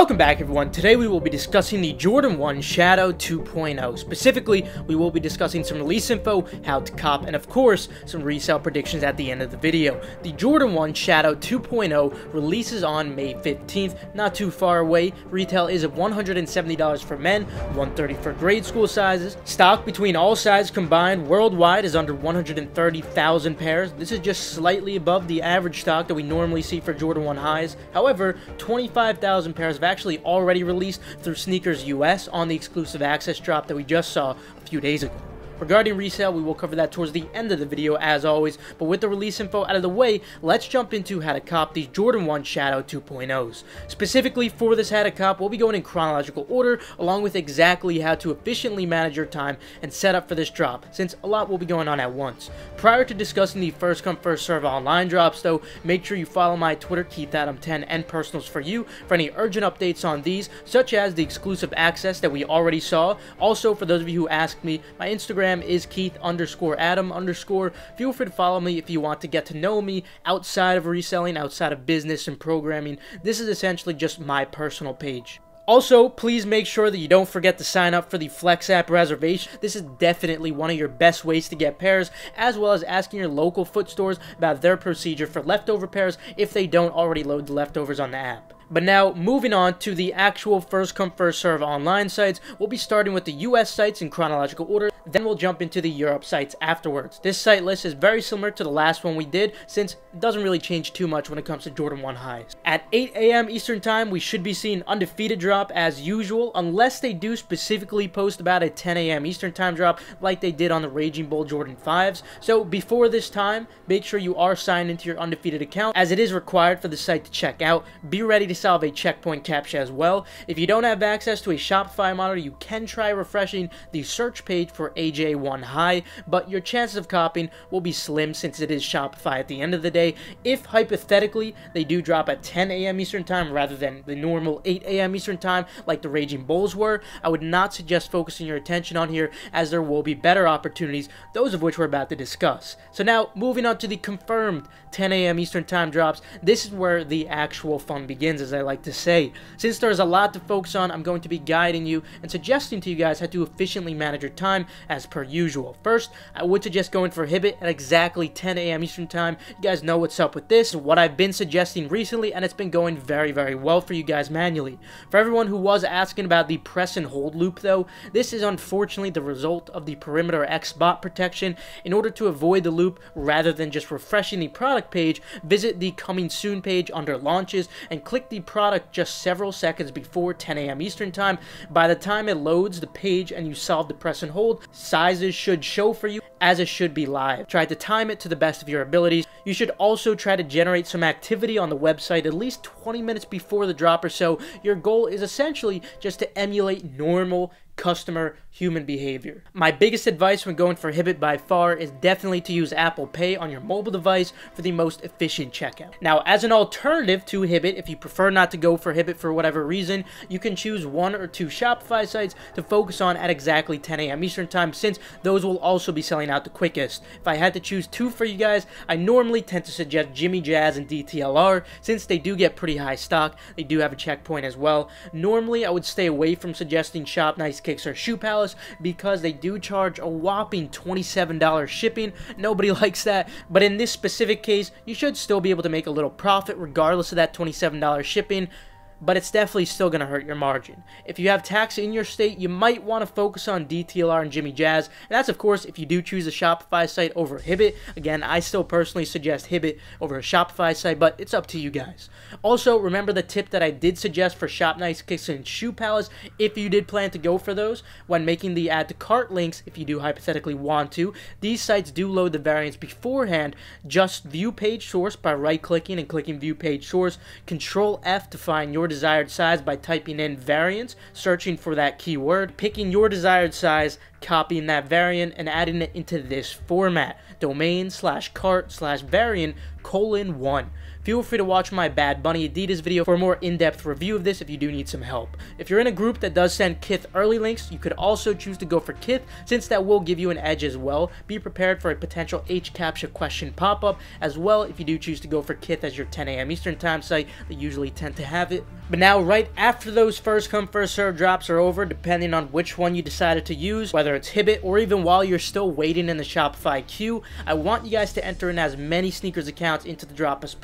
Welcome back everyone. Today we will be discussing the Jordan 1 Shadow 2.0. Specifically, we will be discussing some release info, how to cop, and of course, some resale predictions at the end of the video. The Jordan 1 Shadow 2.0 releases on May 15th, not too far away. Retail is at $170 for men, 130 for grade school sizes. Stock between all sizes combined worldwide is under 130,000 pairs. This is just slightly above the average stock that we normally see for Jordan 1 highs. However, 25,000 pairs have actually already released through Sneakers US on the exclusive access drop that we just saw a few days ago. Regarding resale, we will cover that towards the end of the video as always, but with the release info out of the way, let's jump into how to cop these Jordan 1 Shadow 2.0s. Specifically for this how to cop, we'll be going in chronological order, along with exactly how to efficiently manage your time and set up for this drop, since a lot will be going on at once. Prior to discussing the first come first serve online drops though, make sure you follow my Twitter, KeithAdam10 and personals for you for any urgent updates on these, such as the exclusive access that we already saw. Also, for those of you who asked me, my Instagram Instagram is Keith underscore Adam underscore. Feel free to follow me if you want to get to know me outside of reselling, outside of business and programming. This is essentially just my personal page. Also, please make sure that you don't forget to sign up for the Flex app reservation. This is definitely one of your best ways to get pairs, as well as asking your local foot stores about their procedure for leftover pairs if they don't already load the leftovers on the app. But now, moving on to the actual first come first serve online sites, we'll be starting with the US sites in chronological order, then we'll jump into the Europe sites afterwards. This site list is very similar to the last one we did, since it doesn't really change too much when it comes to Jordan 1 highs. At 8 a.m. Eastern Time, we should be seeing undefeated drop as usual, unless they do specifically post about a 10 a.m. Eastern Time drop like they did on the Raging Bull Jordan 5s. So before this time, make sure you are signed into your undefeated account, as it is required for the site to check out. Be ready to solve a checkpoint captcha as well. If you don't have access to a Shopify monitor, you can try refreshing the search page for AJ1 High, but your chances of copying will be slim since it is Shopify at the end of the day. If hypothetically they do drop at 10 a.m. Eastern Time rather than the normal 8 a.m. Eastern Time like the Raging Bulls were, I would not suggest focusing your attention on here as there will be better opportunities, those of which we're about to discuss. So now, moving on to the confirmed 10 a.m. Eastern Time drops, this is where the actual fun begins, as I like to say. Since there's a lot to focus on, I'm going to be guiding you and suggesting to you guys how to efficiently manage your time as per usual. First, I would suggest going for Hibbett at exactly 10 a.m. Eastern Time. You guys know what's up with this, what I've been suggesting recently, and it's been going very, very well for you guys manually. For everyone who was asking about the press and hold loop, though, this is unfortunately the result of the Perimeter X bot protection. In order to avoid the loop, rather than just refreshing the product page, visit the Coming Soon page under Launches and click the product just several seconds before 10 a.m. Eastern Time. By the time it loads the page and you solve the press and hold, sizes should show for you as it should be live. Try to time it to the best of your abilities. You should also try to generate some activity on the website at least 20 minutes before the drop or so. Your goal is essentially just to emulate normal customer human behavior. My biggest advice when going for Hibbett by far is definitely to use Apple Pay on your mobile device for the most efficient checkout. Now, as an alternative to Hibbett, if you prefer not to go for Hibbett for whatever reason, you can choose one or two Shopify sites to focus on at exactly 10 a.m. Eastern Time since those will also be selling out the quickest. If I had to choose two for you guys, I normally tend to suggest Jimmy Jazz and DTLR since they do get pretty high stock. They do have a checkpoint as well. Normally, I would stay away from suggesting Shop Nice Kicks or Shoe Palace because they do charge a whopping $27 shipping. Nobody likes that, but in this specific case, you should still be able to make a little profit regardless of that $27 shipping but it's definitely still going to hurt your margin. If you have tax in your state, you might want to focus on DTLR and Jimmy Jazz, and that's of course if you do choose a Shopify site over Hibbett. Again, I still personally suggest Hibbett over a Shopify site, but it's up to you guys. Also, remember the tip that I did suggest for Shop Nice Kicks and Shoe Palace if you did plan to go for those when making the add to cart links, if you do hypothetically want to. These sites do load the variants beforehand. Just view page source by right clicking and clicking view page source. Control F to find your desired size by typing in variants, searching for that keyword, picking your desired size, copying that variant, and adding it into this format domain slash cart slash variant colon 1. Feel free to watch my Bad Bunny Adidas video for a more in-depth review of this if you do need some help. If you're in a group that does send Kith early links, you could also choose to go for Kith since that will give you an edge as well. Be prepared for a potential H-Captcha question pop-up as well if you do choose to go for Kith as your 10 a.m. Eastern time site. They usually tend to have it. But now, right after those first come first serve drops are over, depending on which one you decided to use, whether it's Hibbett or even while you're still waiting in the Shopify queue, I want you guys to enter in as many sneakers accounts into the drop as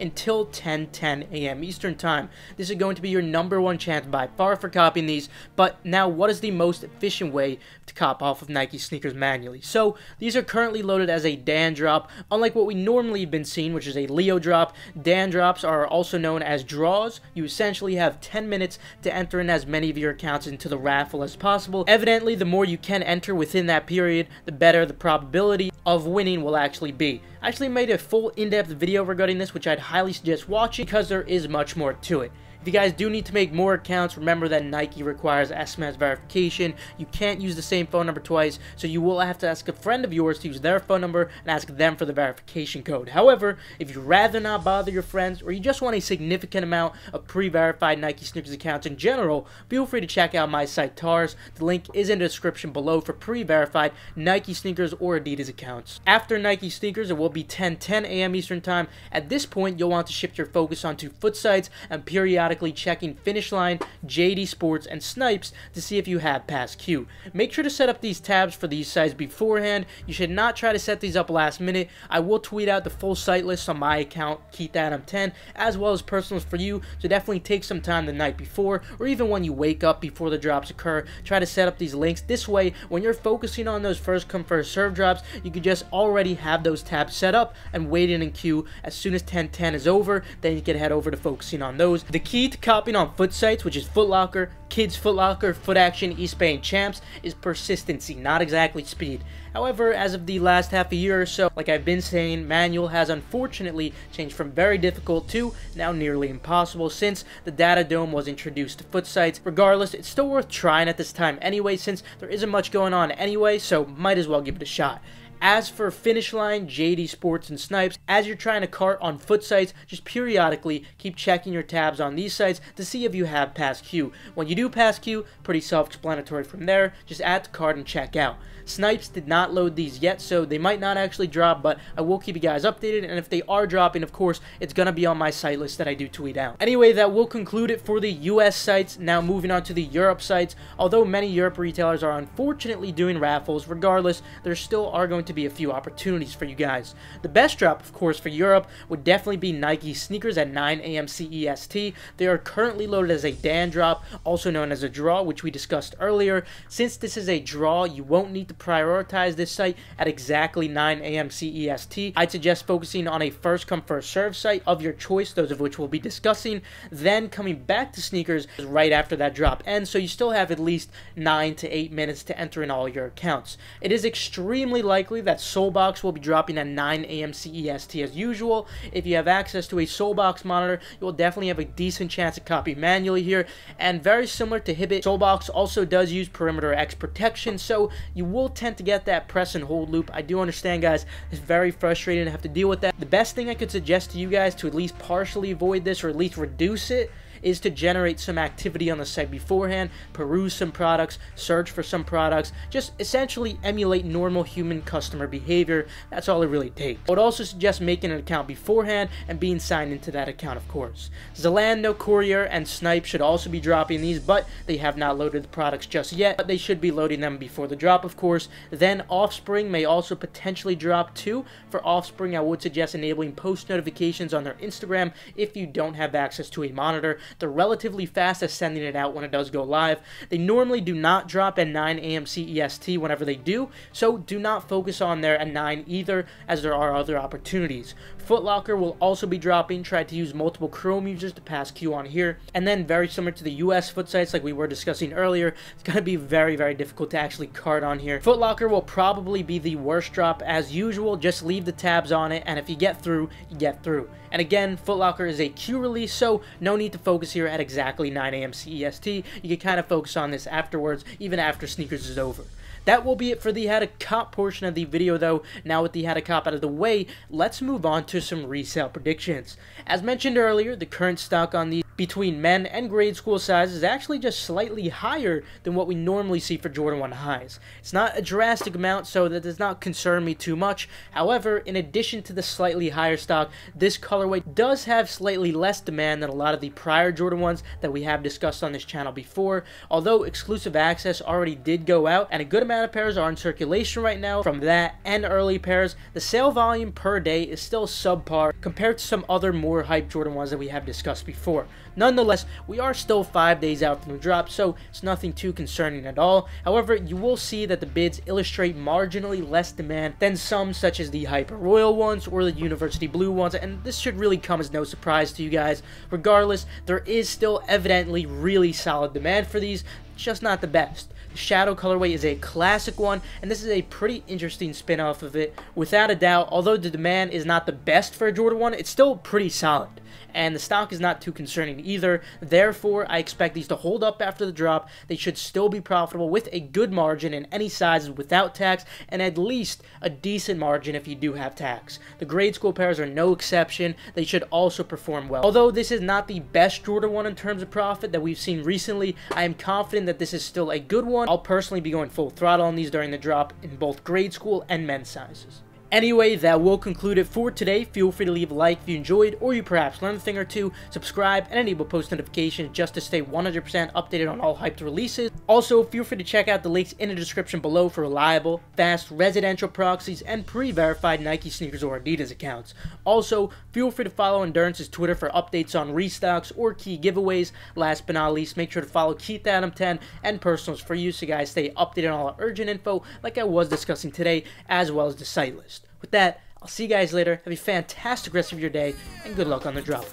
until 10 10 a.m. Eastern time. This is going to be your number one chance by far for copying these. But now, what is the most efficient way to cop off of Nike sneakers manually? So these are currently loaded as a Dan drop, unlike what we normally have been seeing, which is a Leo drop. Dan drops are also known as draws. You essentially have 10 minutes to enter in as many of your accounts into the raffle as possible. Evidently, the more you can enter within that period, the better the probability of winning will actually be. I actually made a full in-depth video regarding this, which I'd highly suggest watching because there is much more to it. If you guys do need to make more accounts, remember that Nike requires SMS verification. You can't use the same phone number twice, so you will have to ask a friend of yours to use their phone number and ask them for the verification code. However, if you'd rather not bother your friends or you just want a significant amount of pre-verified Nike sneakers accounts in general, feel free to check out my site Tars. The link is in the description below for pre-verified Nike sneakers or Adidas accounts. After Nike sneakers, it will be 10 10 a.m. Eastern Time. At this point, you'll want to shift your focus onto foot sites and periodic periodically checking Finish Line, JD Sports, and Snipes to see if you have Pass Q. Make sure to set up these tabs for these sites beforehand. You should not try to set these up last minute. I will tweet out the full site list on my account, Keith Adam 10, as well as personals for you, so definitely take some time the night before, or even when you wake up before the drops occur. Try to set up these links. This way, when you're focusing on those first come first serve drops, you can just already have those tabs set up and waiting in queue. As soon as 1010 is over, then you can head over to focusing on those. The key to copying on foot sites, which is Foot Locker, Kids Foot Locker, Foot Action, Eastbay, Champs, is persistency, not exactly speed. However, as of the last half a year or so, like I've been saying, manual has unfortunately changed from very difficult to now nearly impossible since the Data Dome was introduced to foot sites. Regardless, it's still worth trying at this time anyway since there isn't much going on anyway, so might as well give it a shot. As for Finish Line, JD Sports, and Snipes, as you're trying to cart on foot sites, just periodically keep checking your tabs on these sites to see if you have Pass Q. When you do pass Q, pretty self-explanatory from there, just add to cart and check out. Snipes did not load these yet, so they might not actually drop, but I will keep you guys updated, and if they are dropping, of course, it's going to be on my site list that I do tweet out. Anyway, that will conclude it for the US sites. Now moving on to the Europe sites. Although many Europe retailers are unfortunately doing raffles, regardless, there still are going to be a few opportunities for you guys. The best drop, of course, for Europe would definitely be Nike sneakers at 9 a.m. CEST. They are currently loaded as a Dan drop, also known as a draw, which we discussed earlier. Since this is a draw, you won't need to prioritize this site at exactly 9 a.m. CEST. I'd suggest focusing on a first come first serve site of your choice, those of which we'll be discussing, then coming back to sneakers right after that drop ends, so you still have at least 9 to 8 minutes to enter in all your accounts. It is extremely likely that Solebox will be dropping at 9 a.m. CEST as usual. If you have access to a Solebox monitor, you will definitely have a decent chance to copy manually here, and very similar to Hibbett, Solebox also does use Perimeter X protection, so you will tend to get that press and hold loop. I do understand, guys. It's very frustrating to have to deal with that. The best thing I could suggest to you guys to at least partially avoid this or at least reduce it is to generate some activity on the site beforehand, peruse some products, search for some products, just essentially emulate normal human customer behavior. That's all it really takes. I would also suggest making an account beforehand and being signed into that account, of course. Zalando, Courir, and Snipe should also be dropping these, but they have not loaded the products just yet, but they should be loading them before the drop, of course. Then Offspring may also potentially drop too. For Offspring, I would suggest enabling post notifications on their Instagram if you don't have access to a monitor. They're relatively fast at sending it out when it does go live. They normally do not drop at 9 a.m. CEST whenever they do, so do not focus on there at 9 either, as there are other opportunities. Footlocker will also be dropping. Try to use multiple Chrome users to pass Q on here. And then, very similar to the US foot sites like we were discussing earlier, it's going to be very, very difficult to actually card on here. Footlocker will probably be the worst drop as usual. Just leave the tabs on it, and if you get through, you get through. And again, Footlocker is a Q release, so no need to focus here at exactly 9 a.m. CEST. You can kind of focus on this afterwards, even after sneakers is over. That will be it for the how to cop portion of the video though. Now with the how to cop out of the way, let's move on to some resale predictions. As mentioned earlier, the current stock on the between men and grade school size is actually just slightly higher than what we normally see for Jordan 1 highs. It's not a drastic amount, so that does not concern me too much. However, in addition to the slightly higher stock, this colorway does have slightly less demand than a lot of the prior Jordan 1s that we have discussed on this channel before. Although exclusive access already did go out, and a good amount of pairs are in circulation right now from that and early pairs, the sale volume per day is still subpar compared to some other more hype Jordan 1s that we have discussed before. Nonetheless, we are still 5 days out from the drop, so it's nothing too concerning at all. However, you will see that the bids illustrate marginally less demand than some such as the Hyper Royal ones or the University Blue ones, and this should really come as no surprise to you guys. Regardless, there is still evidently really solid demand for these, just not the best. The Shadow colorway is a classic one, and this is a pretty interesting spin-off of it. Without a doubt, although the demand is not the best for a Jordan 1, it's still pretty solid and the stock is not too concerning either. Therefore, I expect these to hold up after the drop. They should still be profitable with a good margin in any sizes without tax, and at least a decent margin if you do have tax. The grade school pairs are no exception. They should also perform well. Although this is not the best Jordan 1 in terms of profit that we've seen recently, I am confident that this is still a good one. I'll personally be going full throttle on these during the drop in both grade school and men's sizes. Anyway, that will conclude it for today. Feel free to leave a like if you enjoyed or you perhaps learned a thing or two, subscribe, and enable post notifications just to stay 100% updated on all hyped releases. Also, feel free to check out the links in the description below for reliable, fast residential proxies and pre-verified Nike sneakers or Adidas accounts. Also, feel free to follow Endurance's Twitter for updates on restocks or key giveaways. Last but not least, make sure to follow Keith Adam 10 and personals for you so you guys stay updated on all urgent info like I was discussing today, as well as the site list. With that, I'll see you guys later. Have a fantastic rest of your day, and good luck on the drop.